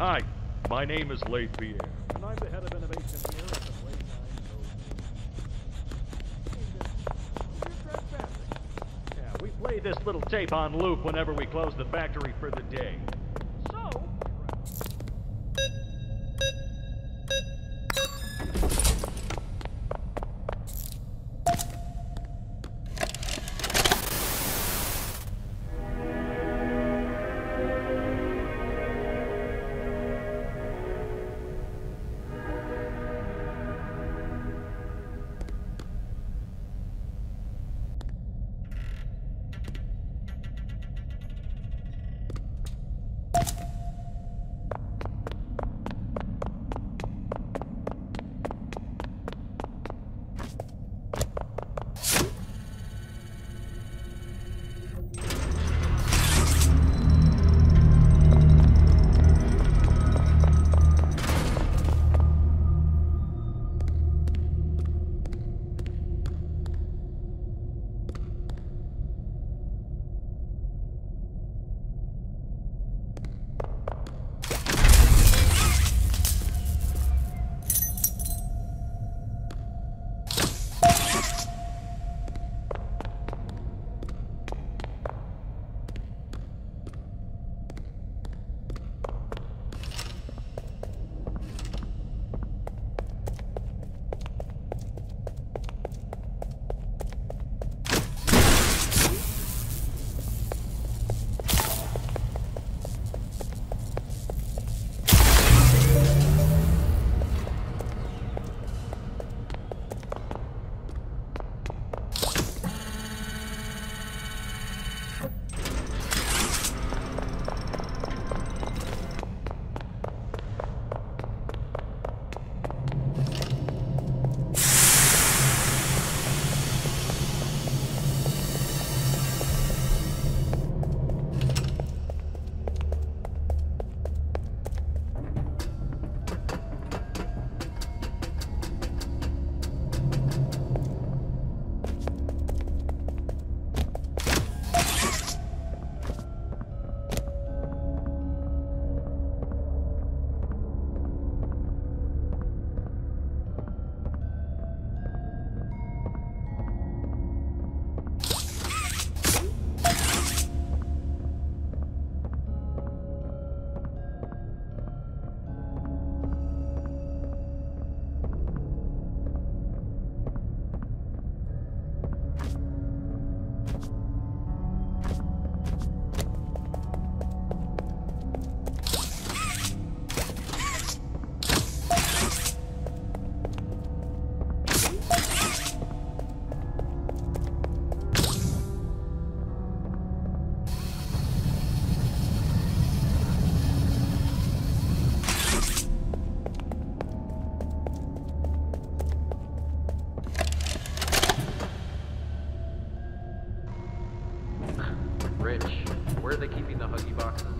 Hi, my name is Leith Pierce. And I'm the head of innovation here at the Play 9 Yeah, we play this little tape on loop whenever we close the factory for the day. gib ihn nach Alibax.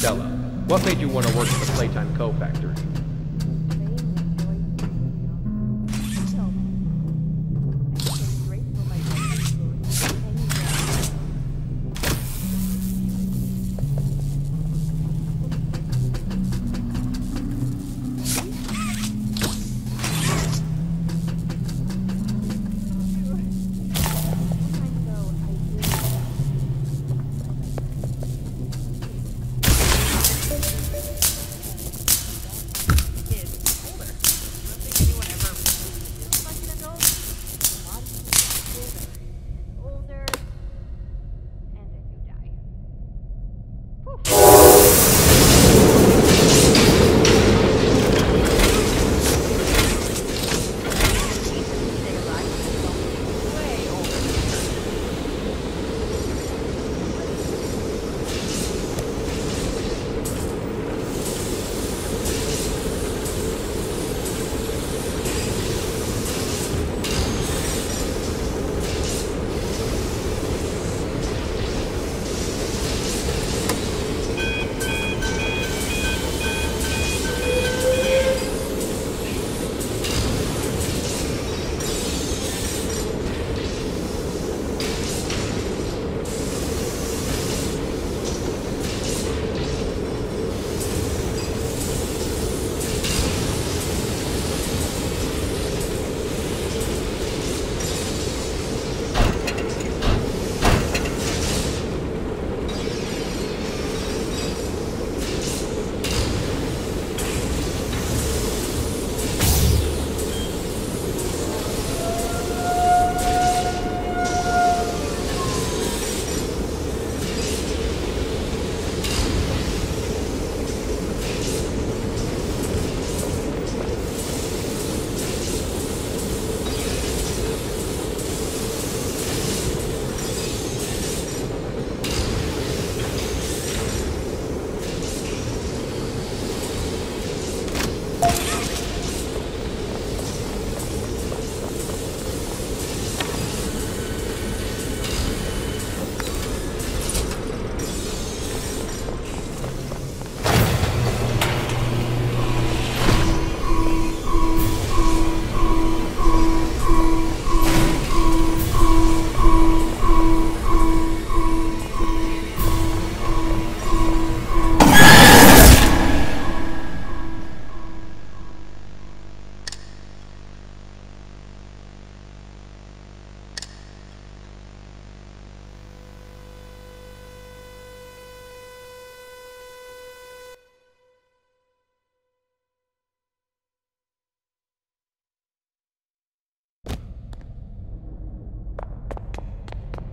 Stella. What made you want to work at the Playtime Co-Factory?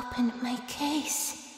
opened my case.